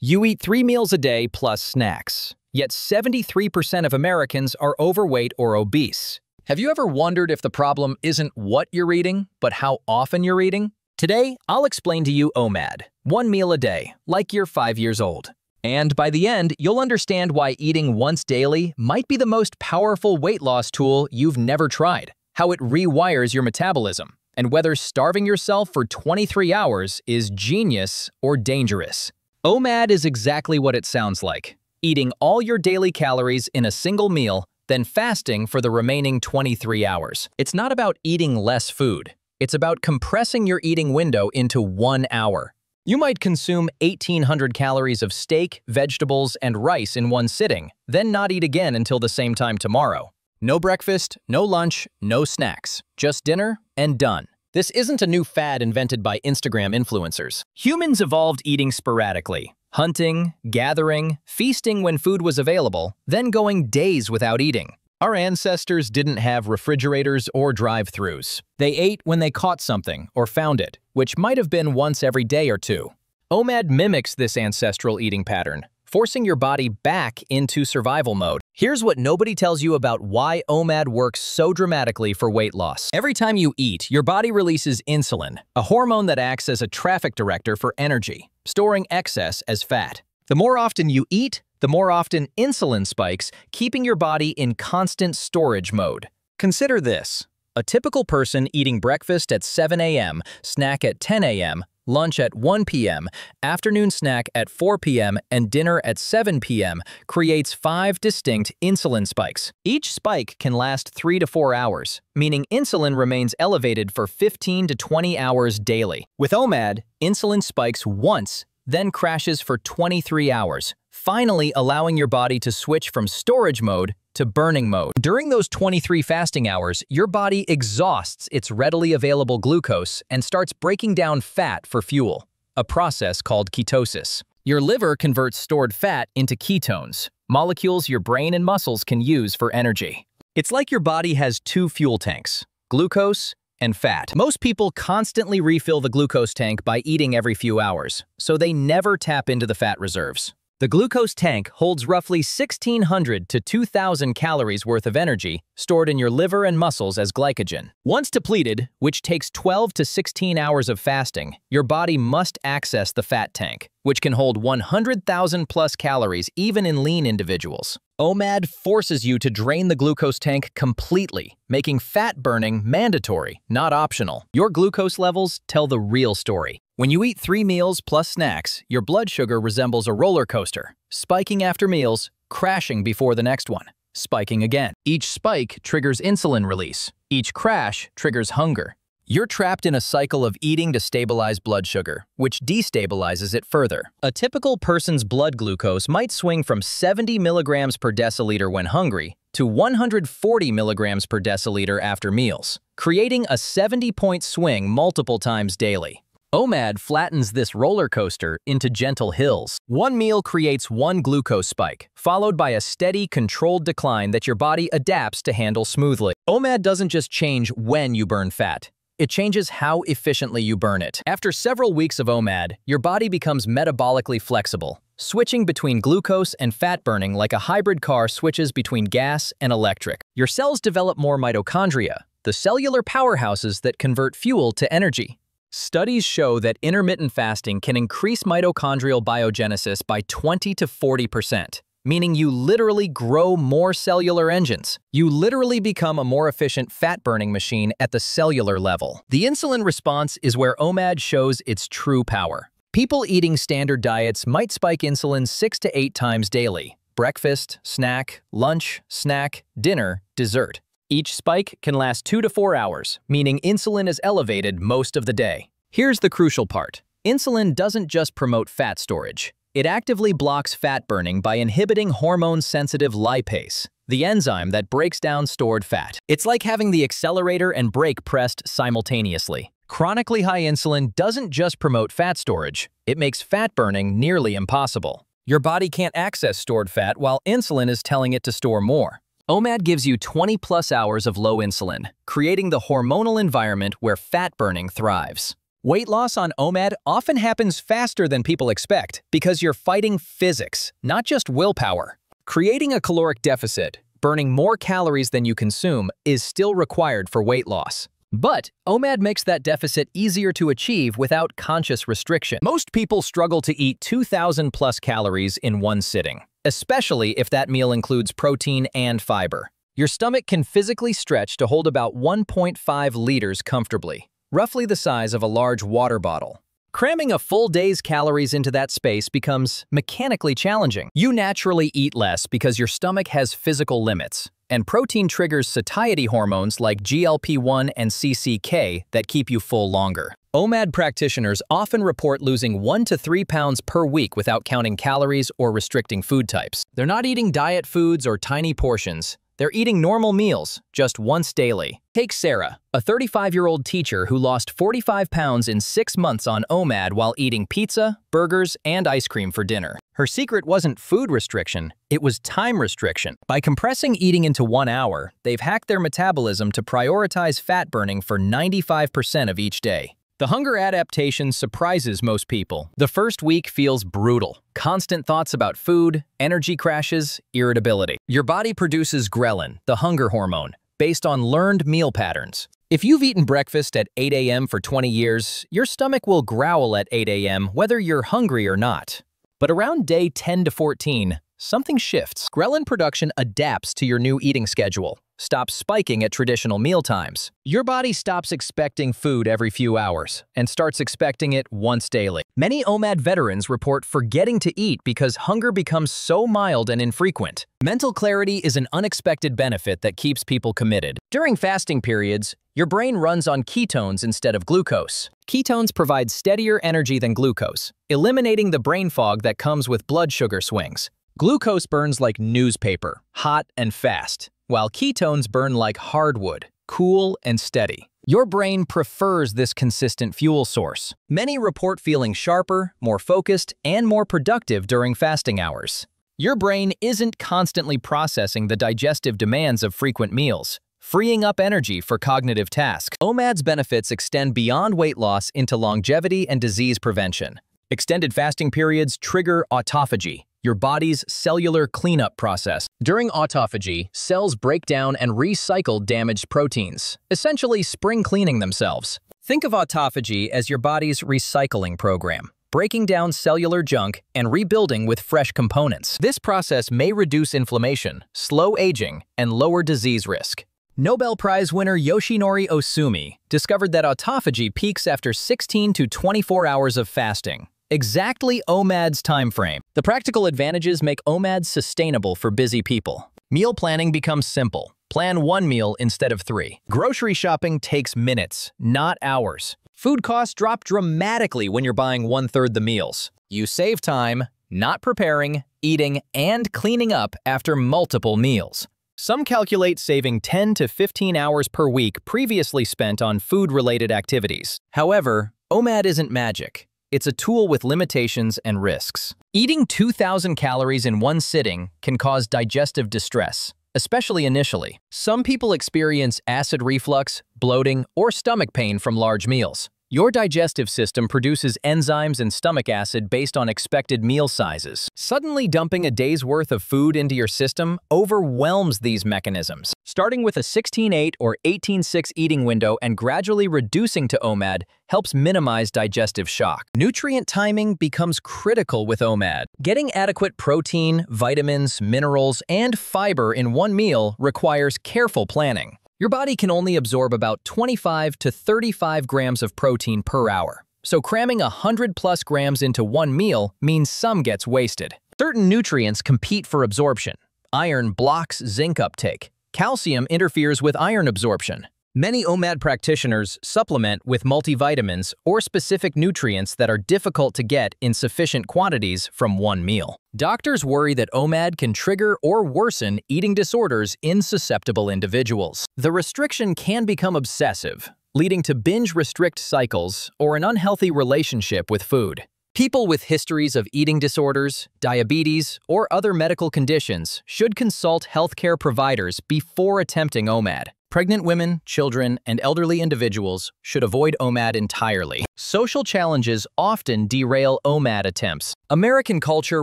You eat three meals a day plus snacks, yet 73% of Americans are overweight or obese. Have you ever wondered if the problem isn't what you're eating, but how often you're eating? Today, I'll explain to you OMAD, one meal a day, like you're five years old. And by the end, you'll understand why eating once daily might be the most powerful weight loss tool you've never tried, how it rewires your metabolism, and whether starving yourself for 23 hours is genius or dangerous. OMAD is exactly what it sounds like, eating all your daily calories in a single meal, then fasting for the remaining 23 hours. It's not about eating less food. It's about compressing your eating window into one hour. You might consume 1,800 calories of steak, vegetables, and rice in one sitting, then not eat again until the same time tomorrow. No breakfast, no lunch, no snacks. Just dinner and done. This isn't a new fad invented by Instagram influencers. Humans evolved eating sporadically, hunting, gathering, feasting when food was available, then going days without eating. Our ancestors didn't have refrigerators or drive-thrus. They ate when they caught something or found it, which might have been once every day or two. OMAD mimics this ancestral eating pattern, forcing your body back into survival mode. Here's what nobody tells you about why OMAD works so dramatically for weight loss. Every time you eat, your body releases insulin, a hormone that acts as a traffic director for energy, storing excess as fat. The more often you eat, the more often insulin spikes, keeping your body in constant storage mode. Consider this. A typical person eating breakfast at 7 a.m., snack at 10 a.m., lunch at 1 p.m., afternoon snack at 4 p.m., and dinner at 7 p.m. creates five distinct insulin spikes. Each spike can last 3 to 4 hours, meaning insulin remains elevated for 15 to 20 hours daily. With OMAD, insulin spikes once, then crashes for 23 hours, finally allowing your body to switch from storage mode to burning mode. During those 23 fasting hours, your body exhausts its readily available glucose and starts breaking down fat for fuel, a process called ketosis. Your liver converts stored fat into ketones, molecules your brain and muscles can use for energy. It's like your body has two fuel tanks, glucose and fat. Most people constantly refill the glucose tank by eating every few hours, so they never tap into the fat reserves. The glucose tank holds roughly 1,600 to 2,000 calories worth of energy stored in your liver and muscles as glycogen. Once depleted, which takes 12 to 16 hours of fasting, your body must access the fat tank, which can hold 100,000 plus calories even in lean individuals. OMAD forces you to drain the glucose tank completely, making fat burning mandatory, not optional. Your glucose levels tell the real story. When you eat three meals plus snacks, your blood sugar resembles a roller coaster, spiking after meals, crashing before the next one, spiking again. Each spike triggers insulin release. Each crash triggers hunger. You're trapped in a cycle of eating to stabilize blood sugar, which destabilizes it further. A typical person's blood glucose might swing from 70 milligrams per deciliter when hungry to 140 milligrams per deciliter after meals, creating a 70-point swing multiple times daily. OMAD flattens this roller coaster into gentle hills. One meal creates one glucose spike, followed by a steady, controlled decline that your body adapts to handle smoothly. OMAD doesn't just change when you burn fat. It changes how efficiently you burn it. After several weeks of OMAD, your body becomes metabolically flexible, switching between glucose and fat burning like a hybrid car switches between gas and electric. Your cells develop more mitochondria, the cellular powerhouses that convert fuel to energy. Studies show that intermittent fasting can increase mitochondrial biogenesis by 20 to 40%, meaning you literally grow more cellular engines. You literally become a more efficient fat-burning machine at the cellular level. The insulin response is where OMAD shows its true power. People eating standard diets might spike insulin 6 to 8 times daily, breakfast, snack, lunch, snack, dinner, dessert. Each spike can last 2 to 4 hours, meaning insulin is elevated most of the day. Here's the crucial part. Insulin doesn't just promote fat storage. It actively blocks fat burning by inhibiting hormone-sensitive lipase, the enzyme that breaks down stored fat. It's like having the accelerator and brake pressed simultaneously. Chronically high insulin doesn't just promote fat storage, it makes fat burning nearly impossible. Your body can't access stored fat while insulin is telling it to store more. OMAD gives you 20 plus hours of low insulin, creating the hormonal environment where fat burning thrives. Weight loss on OMAD often happens faster than people expect because you're fighting physics, not just willpower. Creating a caloric deficit, burning more calories than you consume, is still required for weight loss. But OMAD makes that deficit easier to achieve without conscious restriction. Most people struggle to eat 2,000 plus calories in one sitting, especially if that meal includes protein and fiber. Your stomach can physically stretch to hold about 1.5 liters comfortably, roughly the size of a large water bottle. Cramming a full day's calories into that space becomes mechanically challenging. You naturally eat less because your stomach has physical limits, and protein triggers satiety hormones like GLP-1 and CCK that keep you full longer. OMAD practitioners often report losing 1 to 3 pounds per week without counting calories or restricting food types. They're not eating diet foods or tiny portions. They're eating normal meals, just once daily. Take Sarah, a 35-year-old teacher who lost 45 pounds in six months on OMAD while eating pizza, burgers, and ice cream for dinner. Her secret wasn't food restriction, it was time restriction. By compressing eating into one hour, they've hacked their metabolism to prioritize fat burning for 95% of each day. The hunger adaptation surprises most people. The first week feels brutal. Constant thoughts about food, energy crashes, irritability. Your body produces ghrelin, the hunger hormone, based on learned meal patterns. If you've eaten breakfast at 8 a.m. for 20 years, your stomach will growl at 8 a.m. whether you're hungry or not. But around day 10 to 14, something shifts. Ghrelin production adapts to your new eating schedule, stops spiking at traditional meal times. Your body stops expecting food every few hours and starts expecting it once daily. Many OMAD veterans report forgetting to eat because hunger becomes so mild and infrequent. Mental clarity is an unexpected benefit that keeps people committed. During fasting periods, your brain runs on ketones instead of glucose. Ketones provide steadier energy than glucose, eliminating the brain fog that comes with blood sugar swings. Glucose burns like newspaper, hot and fast, while ketones burn like hardwood, cool and steady. Your brain prefers this consistent fuel source. Many report feeling sharper, more focused, and more productive during fasting hours. Your brain isn't constantly processing the digestive demands of frequent meals, freeing up energy for cognitive tasks. OMAD's benefits extend beyond weight loss into longevity and disease prevention. Extended fasting periods trigger autophagy, your body's cellular cleanup process. During autophagy, cells break down and recycle damaged proteins, essentially spring cleaning themselves. Think of autophagy as your body's recycling program, breaking down cellular junk and rebuilding with fresh components. This process may reduce inflammation, slow aging, and lower disease risk. Nobel Prize winner Yoshinori Ohsumi discovered that autophagy peaks after 16 to 24 hours of fasting, Exactly OMAD's time frame. The practical advantages make OMAD sustainable for busy people. Meal planning becomes simple. Plan one meal instead of three. Grocery shopping takes minutes, not hours. Food costs drop dramatically when you're buying one-third the meals. You save time, not preparing, eating, and cleaning up after multiple meals. Some calculate saving 10 to 15 hours per week previously spent on food-related activities. However, OMAD isn't magic. It's a tool with limitations and risks. Eating 2,000 calories in one sitting can cause digestive distress, especially initially. Some people experience acid reflux, bloating, or stomach pain from large meals. Your digestive system produces enzymes and stomach acid based on expected meal sizes. Suddenly dumping a day's worth of food into your system overwhelms these mechanisms. Starting with a 16-8 or 18-6 eating window and gradually reducing to OMAD helps minimize digestive shock. Nutrient timing becomes critical with OMAD. Getting adequate protein, vitamins, minerals, and fiber in one meal requires careful planning. Your body can only absorb about 25 to 35 grams of protein per hour, so cramming 100 plus grams into one meal means some gets wasted. Certain nutrients compete for absorption. Iron blocks zinc uptake. Calcium interferes with iron absorption. Many OMAD practitioners supplement with multivitamins or specific nutrients that are difficult to get in sufficient quantities from one meal. Doctors worry that OMAD can trigger or worsen eating disorders in susceptible individuals. The restriction can become obsessive, leading to binge-restrict cycles or an unhealthy relationship with food. People with histories of eating disorders, diabetes, or other medical conditions should consult healthcare providers before attempting OMAD. Pregnant women, children, and elderly individuals should avoid OMAD entirely. Social challenges often derail OMAD attempts. American culture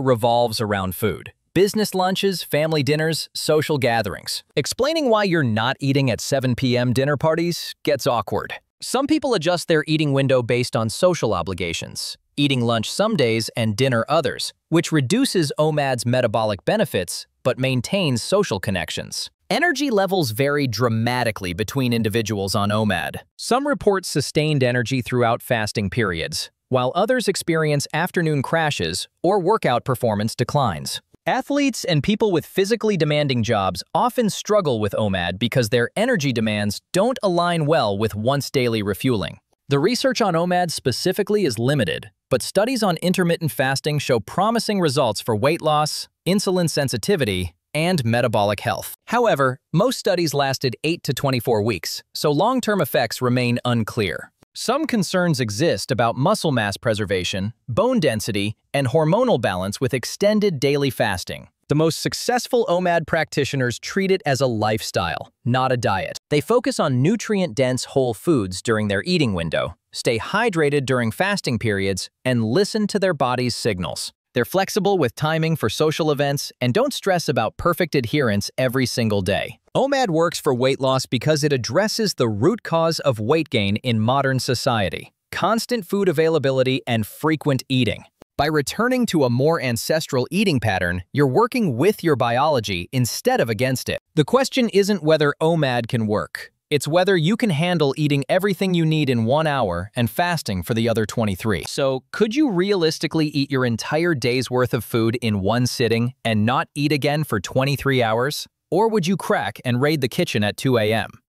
revolves around food. Business lunches, family dinners, social gatherings. Explaining why you're not eating at 7 p.m. dinner parties gets awkward. Some people adjust their eating window based on social obligations, eating lunch some days and dinner others, which reduces OMAD's metabolic benefits but maintains social connections. Energy levels vary dramatically between individuals on OMAD. Some report sustained energy throughout fasting periods, while others experience afternoon crashes or workout performance declines. Athletes and people with physically demanding jobs often struggle with OMAD because their energy demands don't align well with once-daily refueling. The research on OMAD specifically is limited, but studies on intermittent fasting show promising results for weight loss, insulin sensitivity, and metabolic health. However, most studies lasted 8 to 24 weeks, so long-term effects remain unclear. Some concerns exist about muscle mass preservation, bone density, and hormonal balance with extended daily fasting. The most successful OMAD practitioners treat it as a lifestyle, not a diet. They focus on nutrient-dense whole foods during their eating window, stay hydrated during fasting periods, and listen to their body's signals. They're flexible with timing for social events and don't stress about perfect adherence every single day. OMAD works for weight loss because it addresses the root cause of weight gain in modern society, constant food availability and frequent eating. By returning to a more ancestral eating pattern, you're working with your biology instead of against it. The question isn't whether OMAD can work. It's whether you can handle eating everything you need in one hour and fasting for the other 23. So, could you realistically eat your entire day's worth of food in one sitting and not eat again for 23 hours? Or would you crack and raid the kitchen at 2 a.m.?